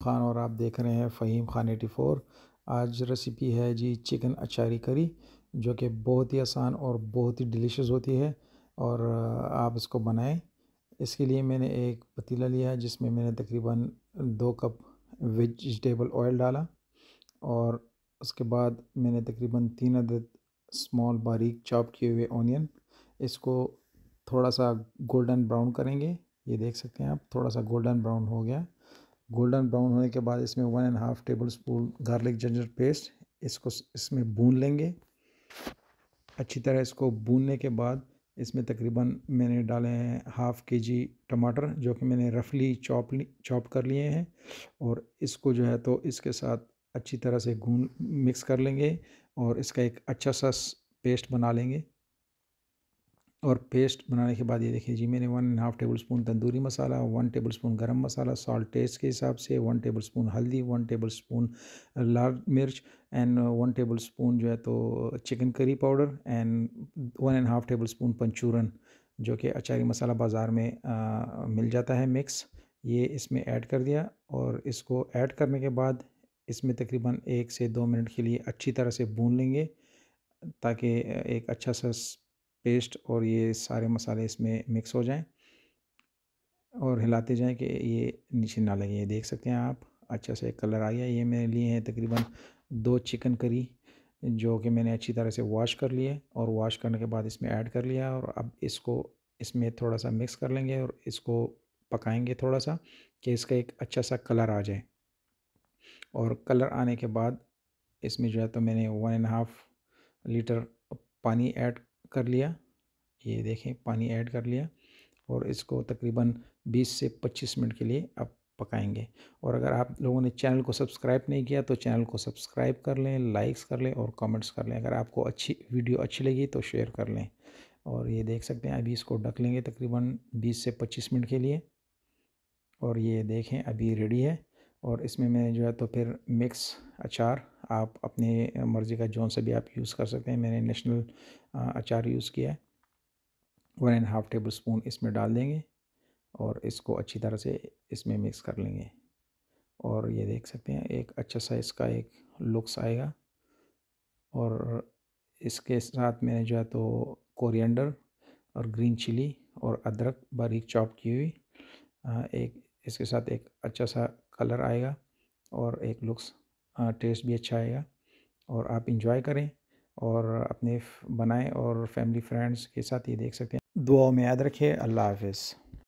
खान और आप देख रहे हैं फ़हीम खान 84 आज रेसिपी है जी चिकन अचारी करी, जो कि बहुत ही आसान और बहुत ही डिलीशियस होती है और आप इसको बनाएँ। इसके लिए मैंने एक पतीला लिया है, जिसमें मैंने तकरीबन दो कप वेजिटेबल ऑयल डाला और उसके बाद मैंने तकरीबन तीन अदद स्मॉल बारीक चॉप किए हुए ऑनियन इसको थोड़ा सा गोल्डन ब्राउन करेंगे, ये देख सकते हैं आप, थोड़ा सा गोल्डन ब्राउन हो गया। गोल्डन ब्राउन होने के बाद इसमें one and half tablespoon garlic ginger paste इसको इसमें भून लेंगे। अच्छी तरह इसको भूनने के बाद इसमें तकरीबन मैंने डाले हैं हाफ़ के जी टमाटर, जो कि मैंने रफली चॉप चॉप कर लिए हैं। और इसको जो है तो इसके साथ अच्छी तरह से गून मिक्स कर लेंगे और इसका एक अच्छा सा पेस्ट बना लेंगे। और पेस्ट बनाने के बाद ये देखिए जी मैंने one and half tablespoon tandoori masala one tablespoon garam masala salt taste के हिसाब से वन टेबल स्पून हल्दी वन टेबल स्पून लाल मिर्च एंड वन टेबल स्पून जो है तो chicken curry powder and one and half tablespoon पंचूरन जो कि अचारी मसाला बाज़ार में आ, मिल जाता है मिक्स ये इसमें ऐड कर दिया और इसको ऐड करने के बाद इसमें तकरीबन एक से दो मिनट के लिए अच्छी तरह से भून लेंगे ताकि एक अच्छा सा पेस्ट और ये सारे मसाले इसमें मिक्स हो जाएँ और हिलाते जाएँ कि ये नीचे ना लगे। ये देख सकते हैं आप अच्छा से कलर आ गया। ये मैंने लिए हैं तकरीबन दो चिकन करी जो कि मैंने अच्छी तरह से वॉश कर लिए और वॉश करने के बाद इसमें ऐड कर लिया और अब इसको, इसमें थोड़ा सा मिक्स कर लेंगे और इसको पकाएँगे थोड़ा सा कि इसका एक अच्छा सा कलर आ जाए। और कलर आने के बाद इसमें जो है तो मैंने वन एंड हाफ़ लीटर पानी ऐड कर लिया। ये देखें, पानी ऐड कर लिया और इसको तकरीबन 20 से 25 मिनट के लिए अब पकाएँगे। और अगर आप लोगों ने चैनल को सब्सक्राइब नहीं किया तो चैनल को सब्सक्राइब कर लें, लाइक्स कर लें और कमेंट्स कर लें। अगर आपको अच्छी वीडियो अच्छी लगी तो शेयर कर लें। और ये देख सकते हैं, अभी इसको ढक लेंगे तकरीबन 20 से 25 मिनट के लिए। और ये देखें, अभी रेडी है। और इसमें मैं जो है तो फिर मिक्स अचार आप अपने मर्ज़ी का जौन से भी आप यूज़ कर सकते हैं। मैंने नेशनल अचार यूज़ किया है। One and half tablespoon इसमें डाल देंगे और इसको अच्छी तरह से इसमें मिक्स कर लेंगे। और ये देख सकते हैं, एक अच्छा सा इसका एक लुक्स आएगा। और इसके साथ मैंने जो है तो कोरिएंडर और ग्रीन चिली और अदरक बारीक चॉप की हुई एक, इसके साथ एक अच्छा सा कलर आएगा और एक लुक्स टेस्ट भी अच्छा आएगा। और आप इंजॉय करें और अपने बनाएँ और फैमिली, फ्रेंड्स के साथ ये देख सकते हैं। दुआओं में याद रखिए अल्लाह हाफिज़।